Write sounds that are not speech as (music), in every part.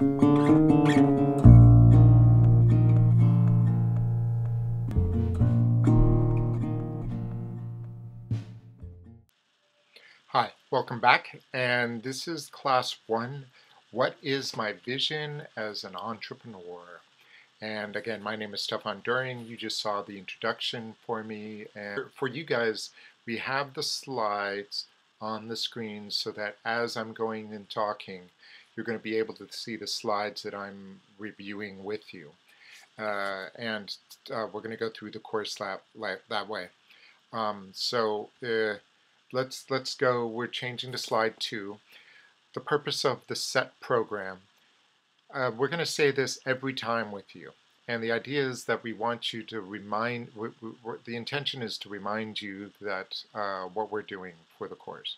Hi, welcome back. And this is class one. What is my vision as an entrepreneur? And again, my name is Stefan Doering. You just saw the introduction for me. And for you guys, we have the slides on the screen so that as I'm going and talking, you're going to be able to see the slides that I'm reviewing with you. Uh, and uh, we're going to go through the course that, that way. Um, so uh, let's let's go. We're changing to slide two. The purpose of the SET program. Uh, we're going to say this every time with you. And the idea is that we want you to remind, we, we, the intention is to remind you that uh, what we're doing for the course.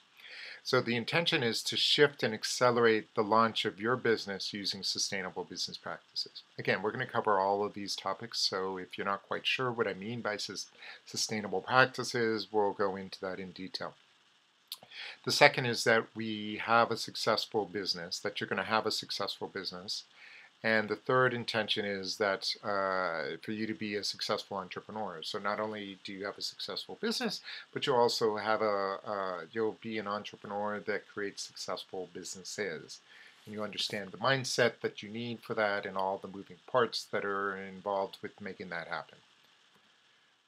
So the intention is to shift and accelerate the launch of your business using sustainable business practices. Again, we're going to cover all of these topics, so if you're not quite sure what I mean by sustainable practices, we'll go into that in detail. The second is that we have a successful business, that you're going to have a successful business. And the third intention is that uh, for you to be a successful entrepreneur. So not only do you have a successful business, but you also have a uh, you'll be an entrepreneur that creates successful businesses. And you understand the mindset that you need for that and all the moving parts that are involved with making that happen.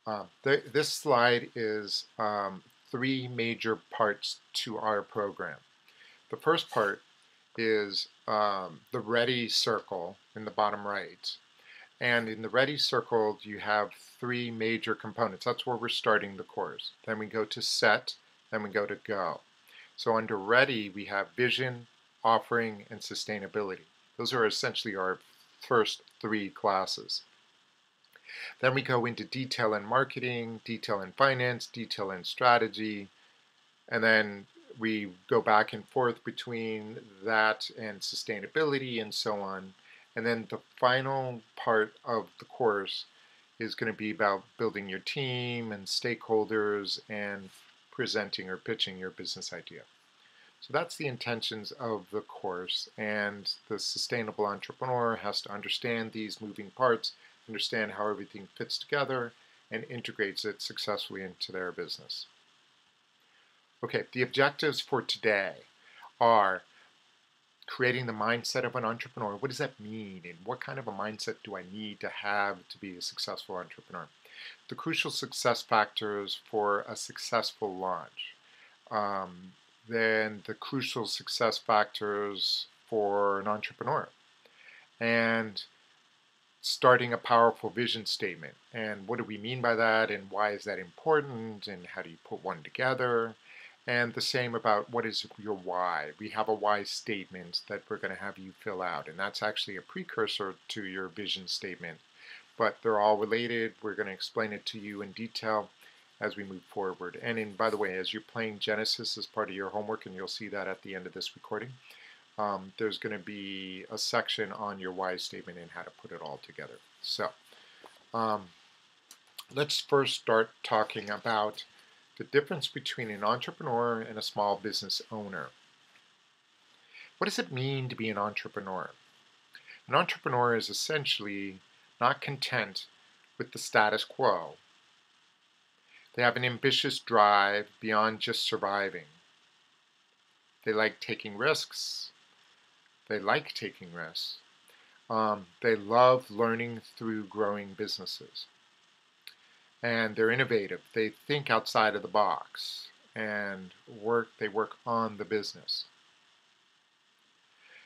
Uh, th this slide is um, three major parts to our program. The first part is um, the ready circle in the bottom right. And in the ready circle, you have three major components. That's where we're starting the course. Then we go to set, then we go to go. So under ready, we have vision, offering, and sustainability. Those are essentially our first three classes. Then we go into detail in marketing, detail in finance, detail in strategy, and then we go back and forth between that and sustainability and so on. And then the final part of the course is going to be about building your team and stakeholders and presenting or pitching your business idea. So that's the intentions of the course and the sustainable entrepreneur has to understand these moving parts understand how everything fits together, and integrates it successfully into their business. Okay, the objectives for today are creating the mindset of an entrepreneur. What does that mean? And what kind of a mindset do I need to have to be a successful entrepreneur? The crucial success factors for a successful launch. Um, then the crucial success factors for an entrepreneur. And starting a powerful vision statement. And what do we mean by that? And why is that important? And how do you put one together? And the same about what is your why. We have a why statement that we're going to have you fill out. And that's actually a precursor to your vision statement. But they're all related. We're going to explain it to you in detail as we move forward. And in, by the way, as you're playing Genesis as part of your homework, and you'll see that at the end of this recording, um, there's going to be a section on your why statement and how to put it all together. So um, let's first start talking about the difference between an entrepreneur and a small business owner. What does it mean to be an entrepreneur? An entrepreneur is essentially not content with the status quo. They have an ambitious drive beyond just surviving. They like taking risks. They like taking risks. Um, they love learning through growing businesses. And they're innovative. They think outside of the box and work. They work on the business.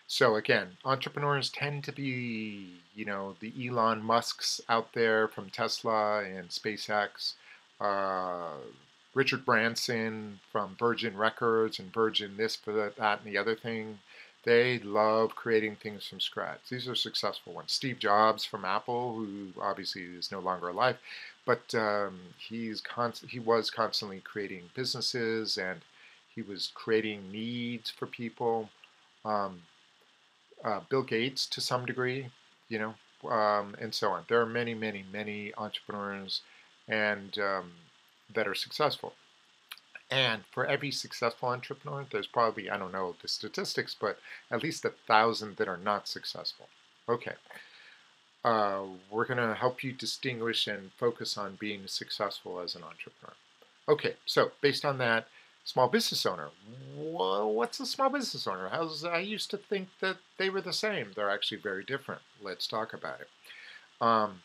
So again, entrepreneurs tend to be, you know, the Elon Musks out there from Tesla and SpaceX, uh, Richard Branson from Virgin Records and Virgin this, for that, and the other thing. They love creating things from scratch. These are successful ones. Steve Jobs from Apple, who obviously is no longer alive, but um, he's he was constantly creating businesses and he was creating needs for people. Um, uh, Bill Gates, to some degree, you know, um, and so on. There are many, many, many entrepreneurs and um, that are successful. And for every successful entrepreneur, there's probably, I don't know the statistics, but at least a thousand that are not successful. Okay. Uh, we're going to help you distinguish and focus on being successful as an entrepreneur. Okay, so based on that, small business owner. Well, what's a small business owner? How's, I used to think that they were the same. They're actually very different. Let's talk about it. Um,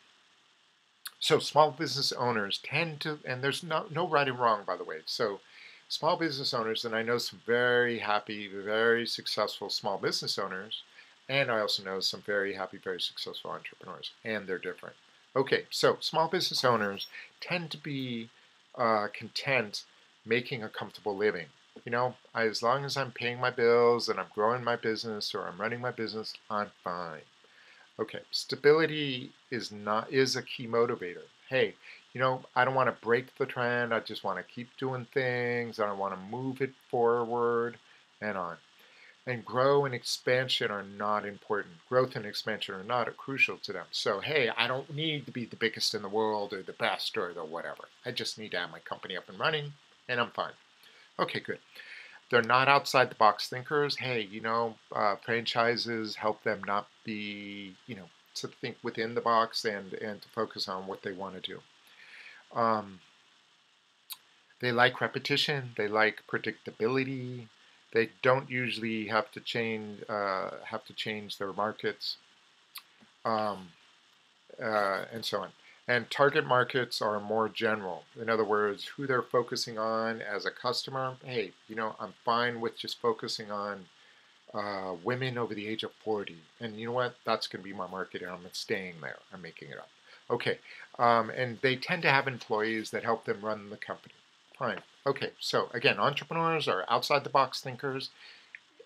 so small business owners tend to, and there's no, no right and wrong, by the way. So small business owners, and I know some very happy, very successful small business owners, and I also know some very happy, very successful entrepreneurs, and they're different. Okay, so small business owners tend to be uh, content making a comfortable living. You know, as long as I'm paying my bills and I'm growing my business or I'm running my business, I'm fine. Okay, stability is not is a key motivator. Hey, you know, I don't want to break the trend. I just want to keep doing things. I don't want to move it forward and on. And grow and expansion are not important. Growth and expansion are not crucial to them. So, hey, I don't need to be the biggest in the world or the best or the whatever. I just need to have my company up and running and I'm fine. Okay, good. They're not outside the box thinkers. Hey, you know, uh, franchises help them not be, you know, to think within the box and, and to focus on what they want to do. Um, they like repetition. They like predictability. They don't usually have to change uh, have to change their markets, um, uh, and so on. And target markets are more general. In other words, who they're focusing on as a customer. Hey, you know, I'm fine with just focusing on uh, women over the age of 40. And you know what? That's going to be my market, and I'm staying there. I'm making it up. Okay. Um, and they tend to have employees that help them run the company. Fine. Okay. So again, entrepreneurs are outside the box thinkers.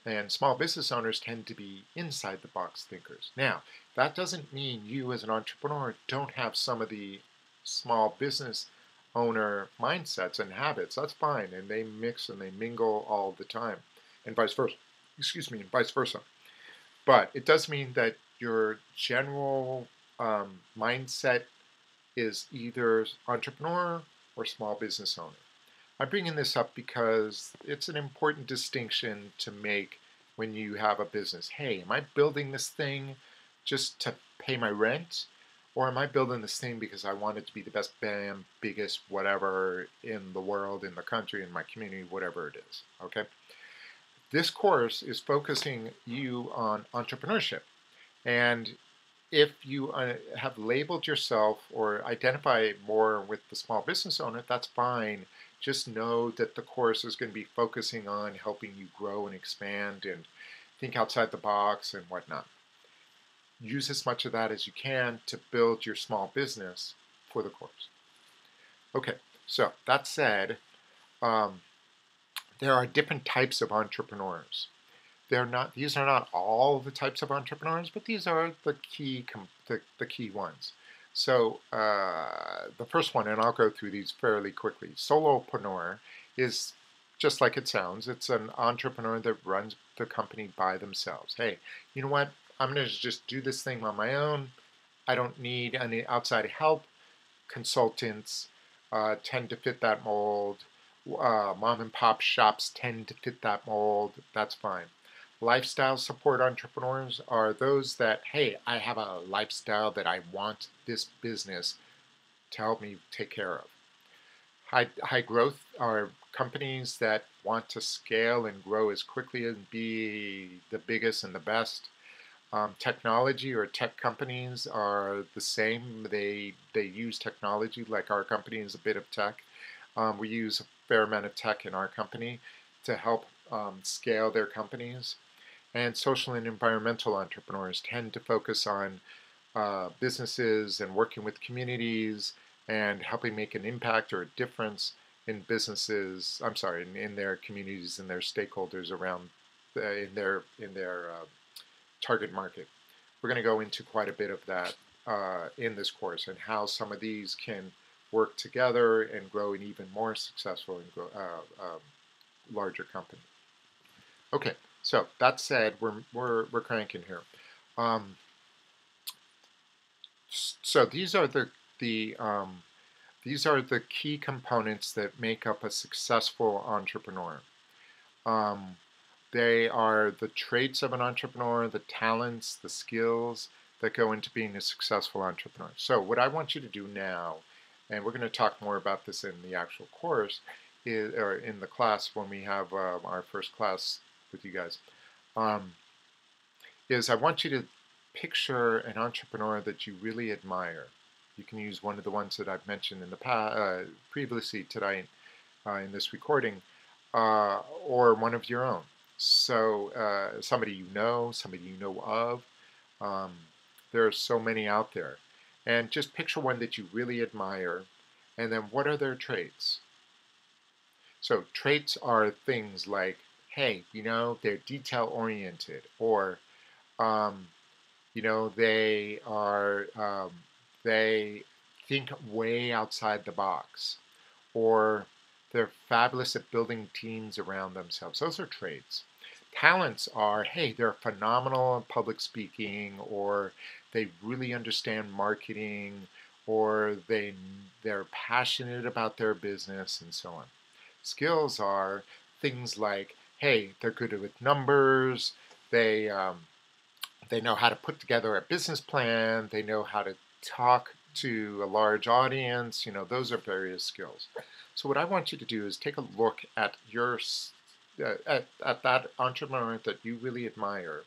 And small business owners tend to be inside the box thinkers. Now, that doesn't mean you as an entrepreneur don't have some of the small business owner mindsets and habits. That's fine. And they mix and they mingle all the time. And vice versa. Excuse me, and vice versa. But it does mean that your general um, mindset is either entrepreneur or small business owner. I'm bringing this up because it's an important distinction to make when you have a business. Hey, am I building this thing just to pay my rent? Or am I building this thing because I want it to be the best bam, biggest whatever in the world, in the country, in my community, whatever it is? Okay? This course is focusing you on entrepreneurship. And if you uh, have labeled yourself or identify more with the small business owner, that's fine just know that the course is going to be focusing on helping you grow and expand and think outside the box and whatnot. Use as much of that as you can to build your small business for the course. Okay, so that said, um, there are different types of entrepreneurs. They're not; these are not all the types of entrepreneurs, but these are the key the, the key ones. So uh, the first one, and I'll go through these fairly quickly. Solopreneur is just like it sounds. It's an entrepreneur that runs the company by themselves. Hey, you know what? I'm going to just do this thing on my own. I don't need any outside help. Consultants uh, tend to fit that mold. Uh, mom and pop shops tend to fit that mold. That's fine. Lifestyle support entrepreneurs are those that, hey, I have a lifestyle that I want this business to help me take care of. High, high growth are companies that want to scale and grow as quickly and be the biggest and the best. Um, technology or tech companies are the same. They they use technology like our company is a bit of tech. Um, we use a fair amount of tech in our company to help um, scale their companies and social and environmental entrepreneurs tend to focus on uh, businesses and working with communities and helping make an impact or a difference in businesses. I'm sorry, in, in their communities and their stakeholders around the, in their in their uh, target market. We're going to go into quite a bit of that uh, in this course and how some of these can work together and grow an even more successful and grow, uh, um, larger company. Okay, so that said, we're we're we're cranking here. Um, so these are the the um, these are the key components that make up a successful entrepreneur. Um, they are the traits of an entrepreneur, the talents, the skills that go into being a successful entrepreneur. So, what I want you to do now, and we're going to talk more about this in the actual course, is, or in the class when we have uh, our first class with you guys, um, is I want you to picture an entrepreneur that you really admire. You can use one of the ones that I've mentioned in the past, uh, previously tonight uh, in this recording, uh, or one of your own. So uh, somebody you know, somebody you know of. Um, there are so many out there. And just picture one that you really admire, and then what are their traits? So traits are things like, hey, you know, they're detail oriented, or, um, you know, they are, um, they think way outside the box, or they're fabulous at building teams around themselves. Those are traits. Talents are, hey, they're phenomenal at public speaking, or they really understand marketing, or they they're passionate about their business, and so on. Skills are things like, hey, they're good with numbers. They um, they know how to put together a business plan. They know how to talk to a large audience. You know, those are various skills. So what I want you to do is take a look at your uh, at, at that entrepreneur that you really admire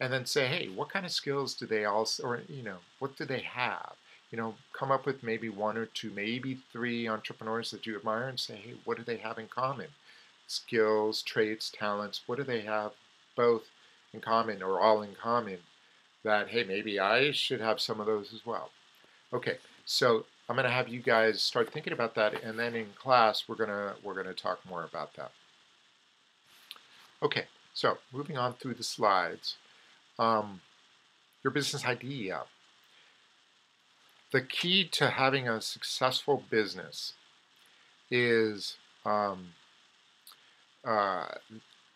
and then say, hey, what kind of skills do they also, or, you know, what do they have? You know, come up with maybe one or two, maybe three entrepreneurs that you admire and say, hey, what do they have in common? Skills, traits, talents, what do they have both in common or all in common that, hey, maybe I should have some of those as well. Okay, so I'm going to have you guys start thinking about that, and then in class we're gonna we're gonna talk more about that. Okay, so moving on through the slides, um, your business idea. The key to having a successful business is um, uh,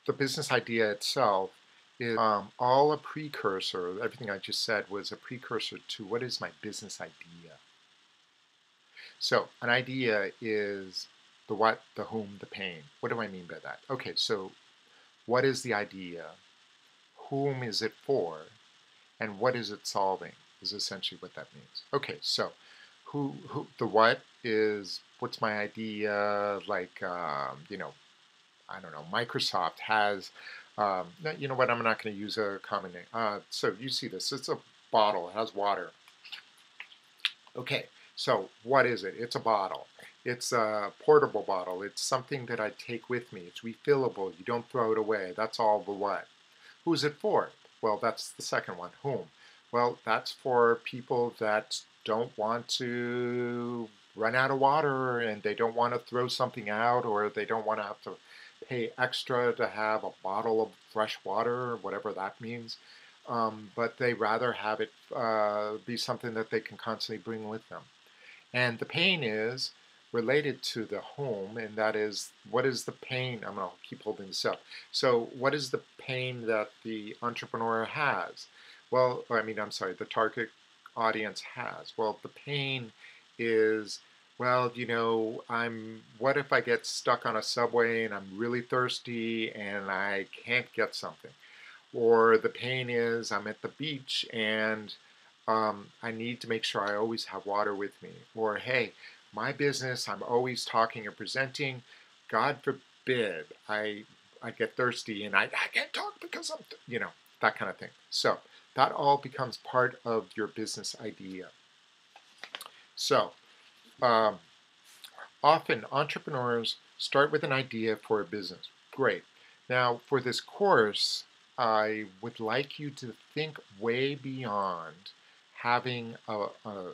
the business idea itself is um, all a precursor. Everything I just said was a precursor to what is my business idea. So an idea is the what, the whom, the pain. What do I mean by that? Okay, so what is the idea? Whom is it for? And what is it solving is essentially what that means. Okay, so who, who the what is what's my idea? Like, um, you know, I don't know, Microsoft has, um, you know what, I'm not going to use a common name. Uh, so you see this, it's a bottle, it has water. Okay, so what is it? It's a bottle. It's a portable bottle. It's something that I take with me. It's refillable. You don't throw it away. That's all the what. Who's it for? Well, that's the second one. Whom? Well, that's for people that don't want to run out of water and they don't want to throw something out or they don't want to have to pay extra to have a bottle of fresh water, or whatever that means um, but they rather have it uh, be something that they can constantly bring with them. And the pain is related to the home, and that is what is the pain? I'm going to keep holding this up. So, what is the pain that the entrepreneur has? Well, I mean, I'm sorry, the target audience has. Well, the pain is well, you know, I'm what if I get stuck on a subway and I'm really thirsty and I can't get something? or the pain is I'm at the beach and um, I need to make sure I always have water with me. Or, hey, my business, I'm always talking and presenting. God forbid I, I get thirsty and I, I can't talk because I'm, you know, that kind of thing. So that all becomes part of your business idea. So um, often entrepreneurs start with an idea for a business. Great. Now, for this course, I would like you to think way beyond having a, a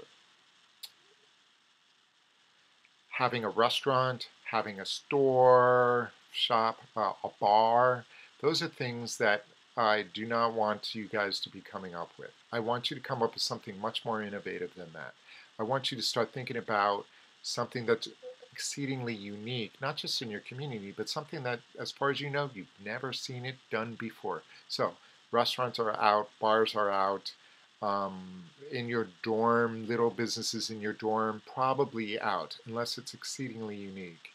having a restaurant, having a store, shop, uh, a bar. Those are things that I do not want you guys to be coming up with. I want you to come up with something much more innovative than that. I want you to start thinking about something that's exceedingly unique, not just in your community, but something that, as far as you know, you've never seen it done before. So, restaurants are out, bars are out, Um, in your dorm, little businesses in your dorm, probably out, unless it's exceedingly unique.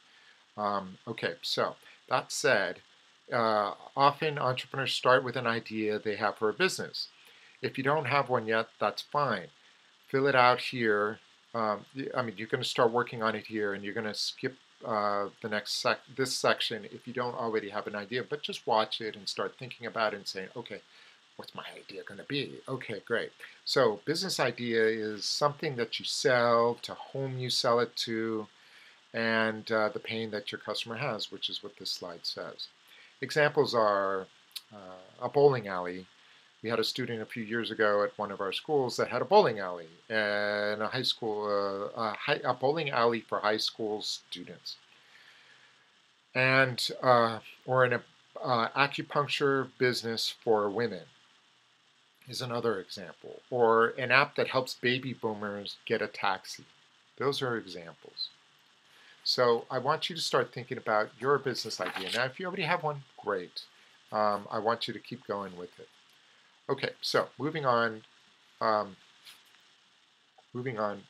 Um, okay, so that said, uh, often entrepreneurs start with an idea they have for a business. If you don't have one yet, that's fine. Fill it out here. Um, I mean, you're going to start working on it here, and you're going to skip uh, the next sec this section if you don't already have an idea. But just watch it and start thinking about it and saying, okay, what's my idea going to be? Okay, great. So business idea is something that you sell, to whom you sell it to, and uh, the pain that your customer has, which is what this slide says. Examples are uh, a bowling alley. We had a student a few years ago at one of our schools that had a bowling alley and a high school, uh, a, high, a, bowling alley for high school students, and uh, or an uh, acupuncture business for women is another example, or an app that helps baby boomers get a taxi. Those are examples. So I want you to start thinking about your business idea. Now, if you already have one, great. Um, I want you to keep going with it. Okay, so moving on. Um, moving on.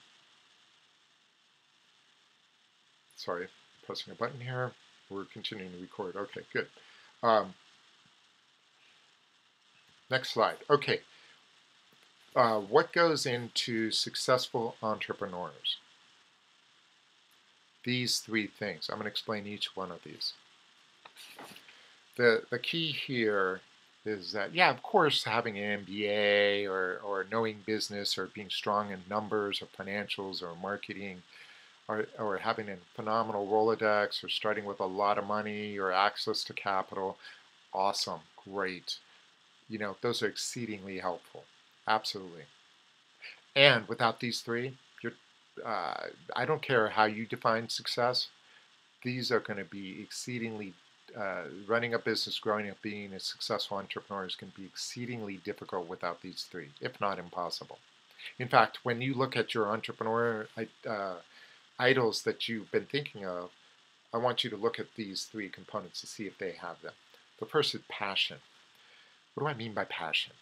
Sorry, pressing a button here. We're continuing to record. Okay, good. Um, next slide. Okay. Uh, what goes into successful entrepreneurs? these three things. I'm going to explain each one of these. The, the key here is that, yeah, of course, having an MBA or, or knowing business or being strong in numbers or financials or marketing or, or having a phenomenal Rolodex or starting with a lot of money or access to capital, awesome, great. You know, those are exceedingly helpful. Absolutely. And without these three, uh, I don't care how you define success, these are going to be exceedingly, uh, running a business, growing up, being a successful entrepreneur is going to be exceedingly difficult without these three, if not impossible. In fact, when you look at your entrepreneur uh, idols that you've been thinking of, I want you to look at these three components to see if they have them. The first is passion. What do I mean by passion?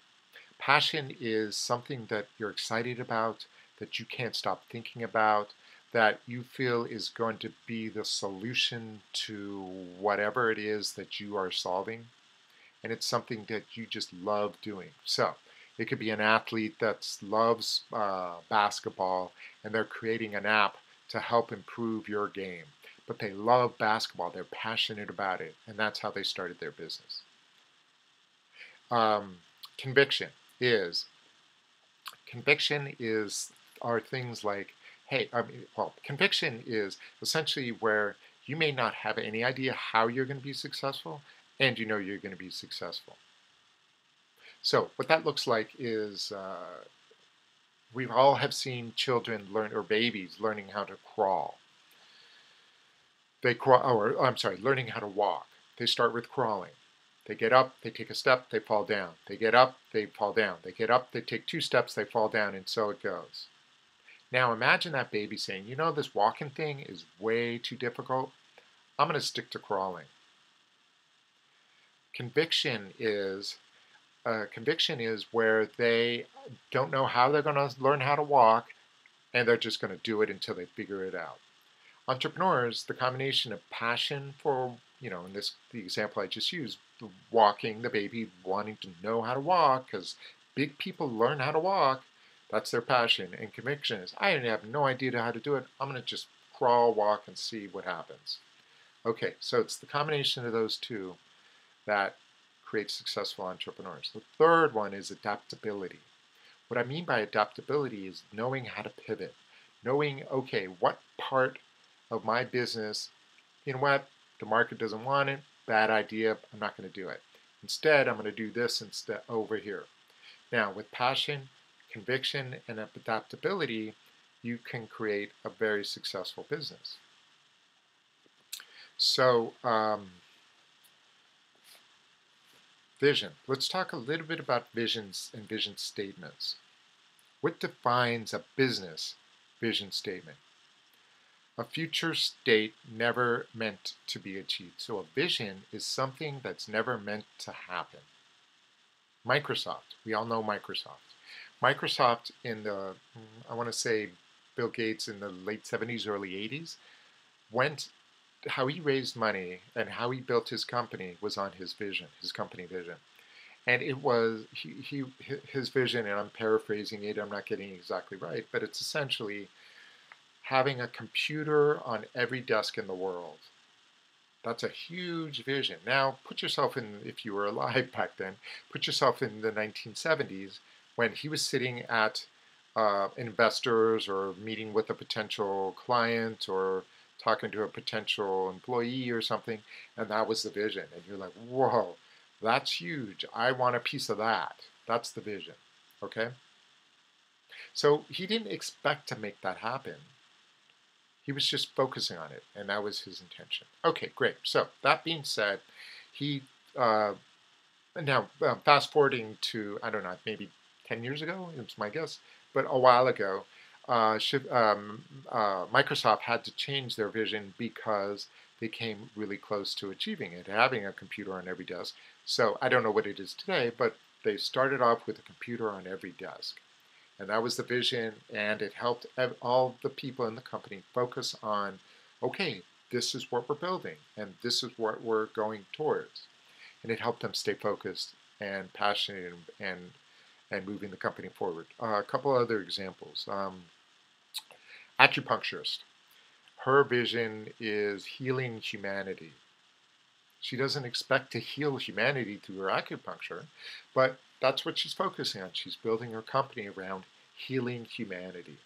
Passion is something that you're excited about, that you can't stop thinking about, that you feel is going to be the solution to whatever it is that you are solving. And it's something that you just love doing. So it could be an athlete that loves uh, basketball and they're creating an app to help improve your game. But they love basketball, they're passionate about it, and that's how they started their business. Um, conviction is conviction is are things like, hey, I mean, well, conviction is essentially where you may not have any idea how you're going to be successful, and you know you're going to be successful. So what that looks like is uh, we all have seen children learn, or babies learning how to crawl. They crawl, or I'm sorry, learning how to walk. They start with crawling. They get up, they take a step, they fall down. They get up, they fall down. They get up, they take two steps, they fall down, and so it goes. Now imagine that baby saying, you know, this walking thing is way too difficult. I'm going to stick to crawling. Conviction is uh, conviction is where they don't know how they're going to learn how to walk, and they're just going to do it until they figure it out. Entrepreneurs, the combination of passion for, you know, in this the example I just used, the walking, the baby wanting to know how to walk, because big people learn how to walk, that's their passion and conviction is, I have no idea how to do it. I'm going to just crawl, walk, and see what happens. Okay, so it's the combination of those two that creates successful entrepreneurs. The third one is adaptability. What I mean by adaptability is knowing how to pivot, knowing, okay, what part of my business, you know what, the market doesn't want it, bad idea, I'm not going to do it. Instead, I'm going to do this instead over here. Now, with passion, conviction and adaptability, you can create a very successful business. So, um, vision. Let's talk a little bit about visions and vision statements. What defines a business vision statement? A future state never meant to be achieved. So a vision is something that's never meant to happen. Microsoft, we all know Microsoft. Microsoft in the, I want to say Bill Gates in the late 70s, early 80s, went, how he raised money and how he built his company was on his vision, his company vision. And it was, he, he his vision, and I'm paraphrasing it, I'm not getting exactly right, but it's essentially having a computer on every desk in the world. That's a huge vision. Now, put yourself in, if you were alive (laughs) back then, put yourself in the 1970s when he was sitting at uh, investors or meeting with a potential client or talking to a potential employee or something, and that was the vision. And you're like, whoa, that's huge. I want a piece of that. That's the vision. Okay? So he didn't expect to make that happen. He was just focusing on it, and that was his intention. Okay, great. So that being said, he uh, now uh, fast forwarding to I don't know maybe 10 years ago, it's my guess, but a while ago, uh, um, uh, Microsoft had to change their vision because they came really close to achieving it, having a computer on every desk. So I don't know what it is today, but they started off with a computer on every desk. And that was the vision, and it helped all the people in the company focus on, okay, this is what we're building, and this is what we're going towards. And it helped them stay focused and passionate and and moving the company forward. Uh, a couple other examples. Um, acupuncturist. Her vision is healing humanity. She doesn't expect to heal humanity through her acupuncture, but that's what she's focusing on. She's building her company around healing humanity.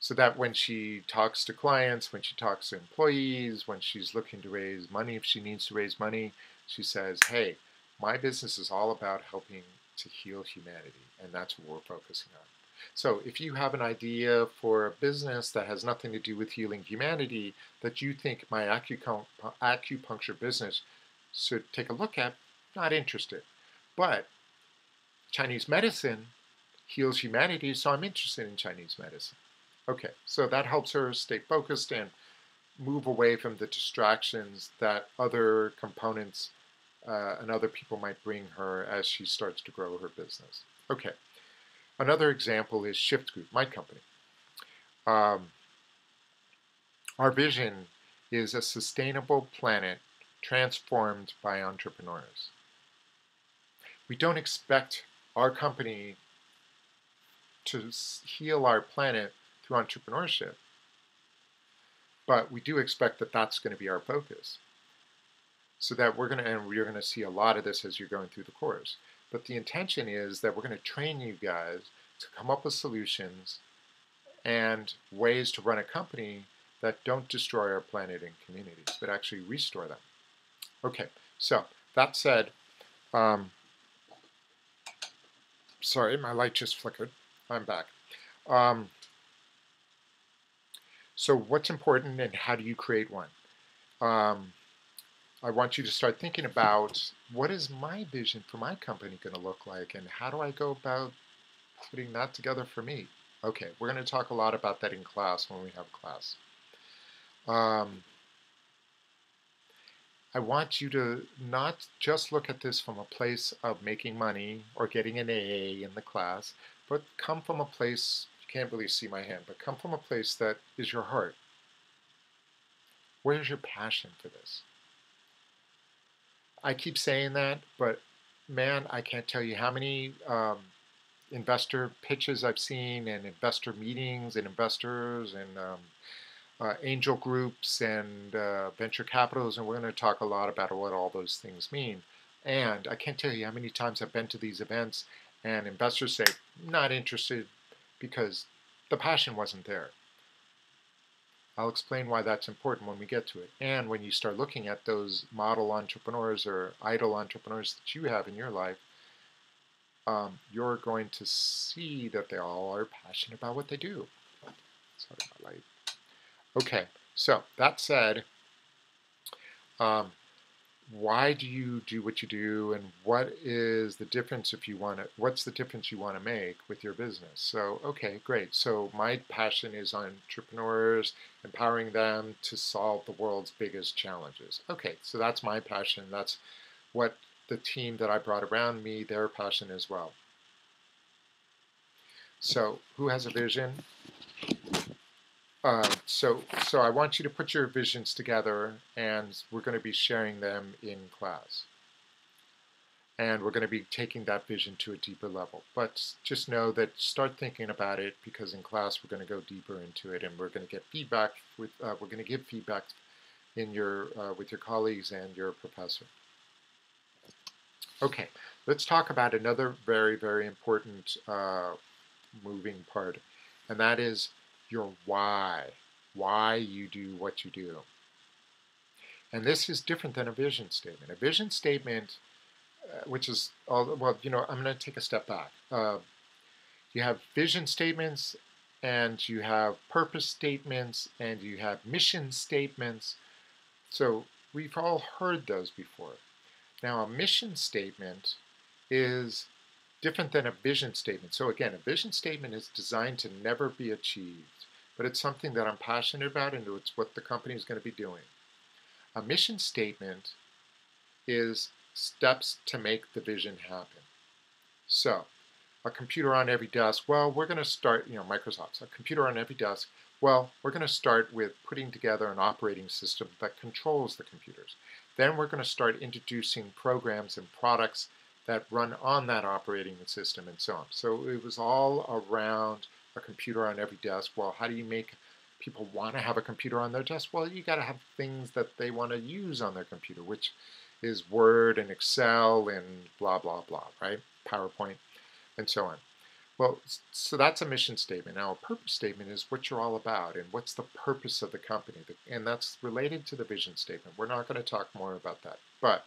So that when she talks to clients, when she talks to employees, when she's looking to raise money, if she needs to raise money, she says, hey, my business is all about helping to heal humanity, and that's what we're focusing on. So if you have an idea for a business that has nothing to do with healing humanity that you think my acupuncture business should take a look at, not interested. But Chinese medicine heals humanity, so I'm interested in Chinese medicine. Okay, so that helps her stay focused and move away from the distractions that other components uh, and other people might bring her as she starts to grow her business. Okay, another example is Shift Group, my company. Um, our vision is a sustainable planet transformed by entrepreneurs. We don't expect our company to heal our planet through entrepreneurship, but we do expect that that's going to be our focus so that we're going to, and you're going to see a lot of this as you're going through the course. But the intention is that we're going to train you guys to come up with solutions and ways to run a company that don't destroy our planet and communities, but actually restore them. Okay, so that said, um, sorry, my light just flickered. I'm back. Um, so what's important and how do you create one? Um, I want you to start thinking about what is my vision for my company going to look like and how do I go about putting that together for me? Okay, we're going to talk a lot about that in class when we have class. Um, I want you to not just look at this from a place of making money or getting an A in the class, but come from a place, you can't really see my hand, but come from a place that is your heart. Where's your passion for this? I keep saying that, but man, I can't tell you how many um, investor pitches I've seen and investor meetings and investors and um, uh, angel groups and uh, venture capitals, and we're going to talk a lot about what all those things mean. And I can't tell you how many times I've been to these events and investors say, not interested because the passion wasn't there. I'll explain why that's important when we get to it. And when you start looking at those model entrepreneurs or idol entrepreneurs that you have in your life, um, you're going to see that they all are passionate about what they do. Sorry about light. Okay, so that said, um, why do you do what you do and what is the difference if you want to what's the difference you want to make with your business? So okay great. So my passion is on entrepreneurs empowering them to solve the world's biggest challenges. Okay so that's my passion. That's what the team that i brought around me their passion as well. So who has a vision? Uh, so, so I want you to put your visions together, and we're going to be sharing them in class. And we're going to be taking that vision to a deeper level. But just know that start thinking about it because in class we're going to go deeper into it, and we're going to get feedback. With uh, we're going to give feedback in your uh, with your colleagues and your professor. Okay, let's talk about another very very important uh, moving part, and that is your why, why you do what you do. And this is different than a vision statement. A vision statement, uh, which is, all, well, you know, I'm going to take a step back. Uh, you have vision statements, and you have purpose statements, and you have mission statements. So we've all heard those before. Now, a mission statement is different than a vision statement. So again, a vision statement is designed to never be achieved, but it's something that I'm passionate about and it's what the company is going to be doing. A mission statement is steps to make the vision happen. So, a computer on every desk, well, we're going to start, you know, Microsoft's, a computer on every desk, well, we're going to start with putting together an operating system that controls the computers. Then we're going to start introducing programs and products that run on that operating system and so on. So it was all around a computer on every desk. Well, how do you make people want to have a computer on their desk? Well, you got to have things that they want to use on their computer, which is Word and Excel and blah, blah, blah, right? PowerPoint and so on. Well, so that's a mission statement. Now, a purpose statement is what you're all about and what's the purpose of the company. And that's related to the vision statement. We're not going to talk more about that. But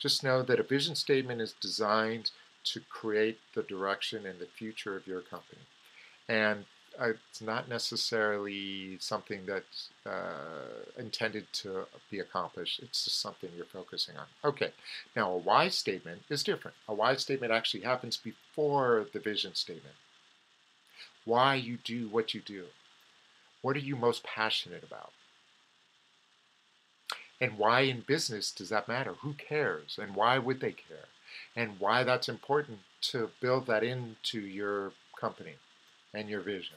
just know that a vision statement is designed to create the direction and the future of your company. And uh, it's not necessarily something that's uh, intended to be accomplished. It's just something you're focusing on. Okay, now a why statement is different. A why statement actually happens before the vision statement. Why you do what you do. What are you most passionate about? And why in business does that matter? Who cares? And why would they care? And why that's important to build that into your company and your vision.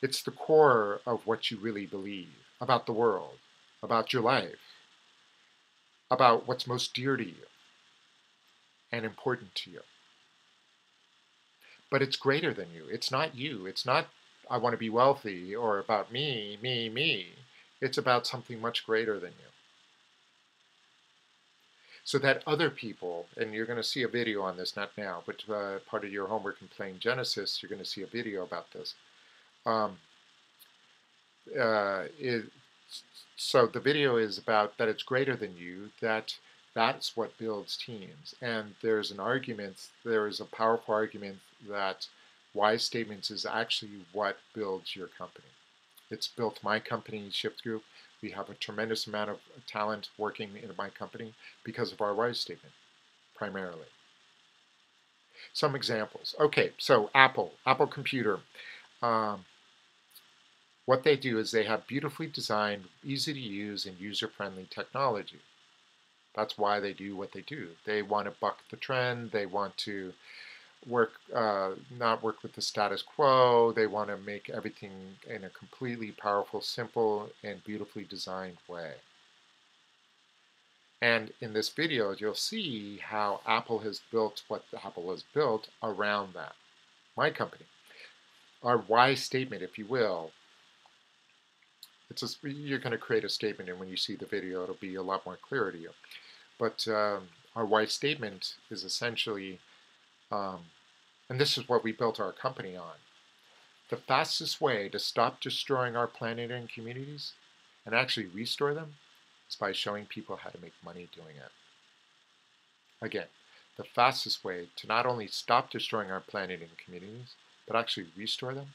It's the core of what you really believe about the world, about your life, about what's most dear to you and important to you. But it's greater than you. It's not you. It's not, I want to be wealthy or about me, me, me. It's about something much greater than you. So that other people, and you're going to see a video on this, not now, but uh, part of your homework in playing Genesis, you're going to see a video about this. Um, uh, it, so the video is about that it's greater than you, that that's what builds teams. And there's an argument, there is a powerful argument that why statements is actually what builds your company. It's built my company, Shift Group. We have a tremendous amount of talent working in my company because of our why statement, primarily. Some examples. Okay, so Apple, Apple Computer. Um, what they do is they have beautifully designed, easy to use, and user-friendly technology. That's why they do what they do. They want to buck the trend. They want to work, uh, not work with the status quo. They want to make everything in a completely powerful, simple, and beautifully designed way. And in this video, you'll see how Apple has built what Apple has built around that. My company. Our why statement, if you will, it's a, you're going to create a statement, and when you see the video, it'll be a lot more clear to you. But um, our why statement is essentially um, and this is what we built our company on. The fastest way to stop destroying our planet and communities and actually restore them is by showing people how to make money doing it. Again, the fastest way to not only stop destroying our planet and communities, but actually restore them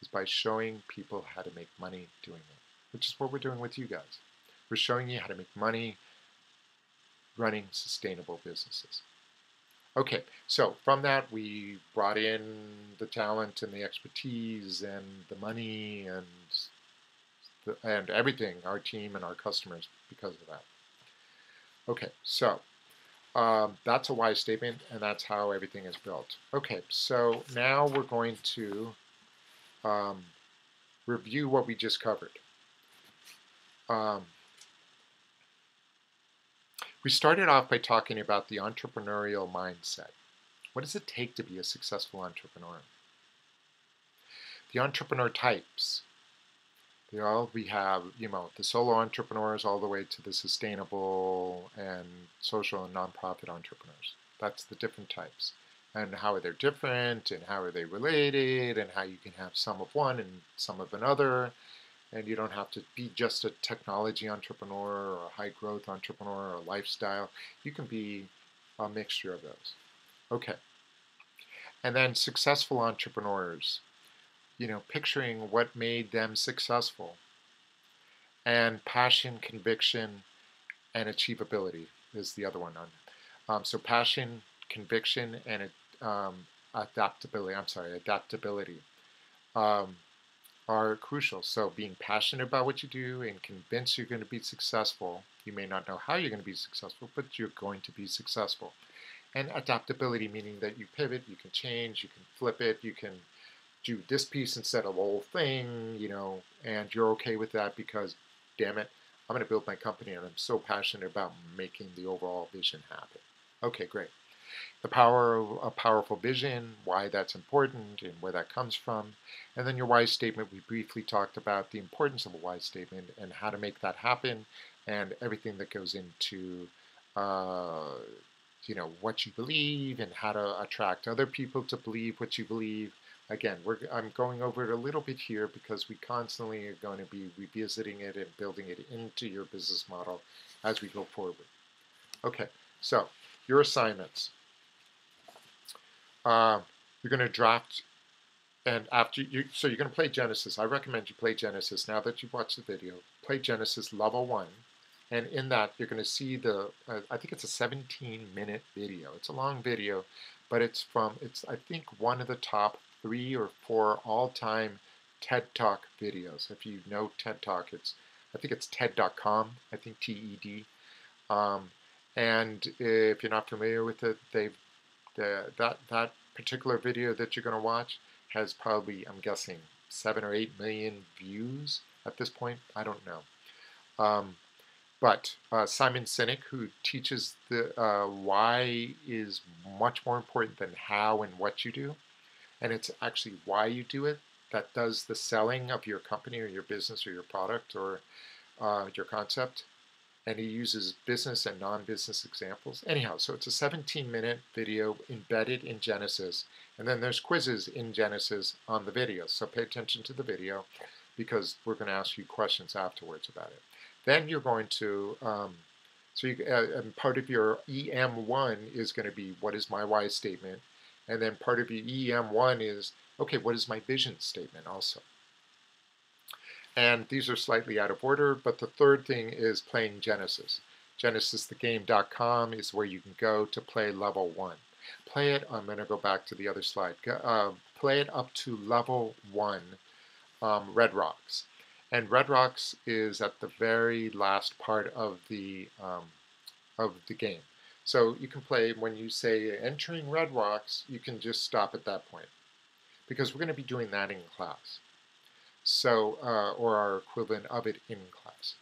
is by showing people how to make money doing it, which is what we're doing with you guys. We're showing you how to make money running sustainable businesses. Okay, so from that we brought in the talent and the expertise and the money and the, and everything, our team and our customers because of that. Okay, so um, that's a wise statement, and that's how everything is built. Okay, so now we're going to um, review what we just covered. Um, we started off by talking about the entrepreneurial mindset. What does it take to be a successful entrepreneur? The entrepreneur types. You know, we have, you know, the solo entrepreneurs all the way to the sustainable and social and nonprofit entrepreneurs. That's the different types. And how are they different and how are they related and how you can have some of one and some of another. And you don't have to be just a technology entrepreneur or a high growth entrepreneur or a lifestyle. You can be a mixture of those. Okay. And then successful entrepreneurs you know, picturing what made them successful. And passion, conviction, and achievability is the other one. On um, so passion, conviction, and um, adaptability. I'm sorry, adaptability um, are crucial. So being passionate about what you do and convinced you're going to be successful. You may not know how you're going to be successful, but you're going to be successful. And adaptability, meaning that you pivot, you can change, you can flip it, you can do this piece instead of the whole thing, you know, and you're okay with that because, damn it, I'm going to build my company and I'm so passionate about making the overall vision happen. Okay, great. The power of a powerful vision, why that's important and where that comes from. And then your why statement, we briefly talked about the importance of a why statement and how to make that happen and everything that goes into, uh, you know, what you believe and how to attract other people to believe what you believe Again, we're I'm going over it a little bit here because we constantly are going to be revisiting it and building it into your business model as we go forward. Okay, so your assignments. Uh, you're going to draft, and after you, so you're going to play Genesis. I recommend you play Genesis now that you've watched the video. Play Genesis level one, and in that you're going to see the. Uh, I think it's a 17 minute video. It's a long video, but it's from. It's I think one of the top three or four all-time TED Talk videos. If you know TED Talk, it's I think it's TED.com. I think T-E-D. Um, and if you're not familiar with it, they've the, that that particular video that you're going to watch has probably I'm guessing seven or eight million views at this point. I don't know. Um, but uh, Simon Sinek, who teaches the uh, why is much more important than how and what you do and it's actually why you do it that does the selling of your company or your business or your product or uh, your concept. And he uses business and non-business examples. Anyhow, so it's a 17-minute video embedded in Genesis. And then there's quizzes in Genesis on the video. So pay attention to the video because we're going to ask you questions afterwards about it. Then you're going to, um, so you, uh, and part of your EM1 is going to be what is my why statement. And then part of your EM1 is, okay, what is my vision statement also? And these are slightly out of order, but the third thing is playing Genesis. GenesisTheGame.com is where you can go to play level one. Play it, I'm going to go back to the other slide. Uh, play it up to level one, um, Red Rocks. And Red Rocks is at the very last part of the, um, of the game. So you can play, when you say entering Red Rocks, you can just stop at that point. Because we're going to be doing that in class. So, uh, or our equivalent of it in class.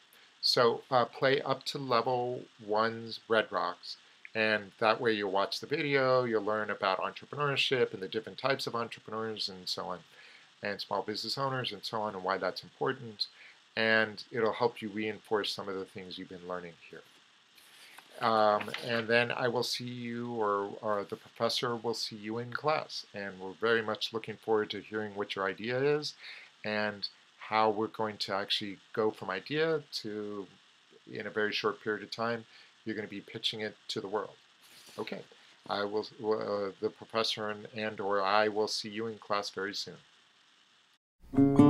So uh, play up to level one's Red Rocks, and that way you'll watch the video, you'll learn about entrepreneurship and the different types of entrepreneurs and so on, and small business owners and so on, and why that's important. And it'll help you reinforce some of the things you've been learning here. Um, and then I will see you, or, or the professor will see you in class. And we're very much looking forward to hearing what your idea is and how we're going to actually go from idea to, in a very short period of time, you're going to be pitching it to the world. Okay, I will, uh, the professor and, and or I will see you in class very soon.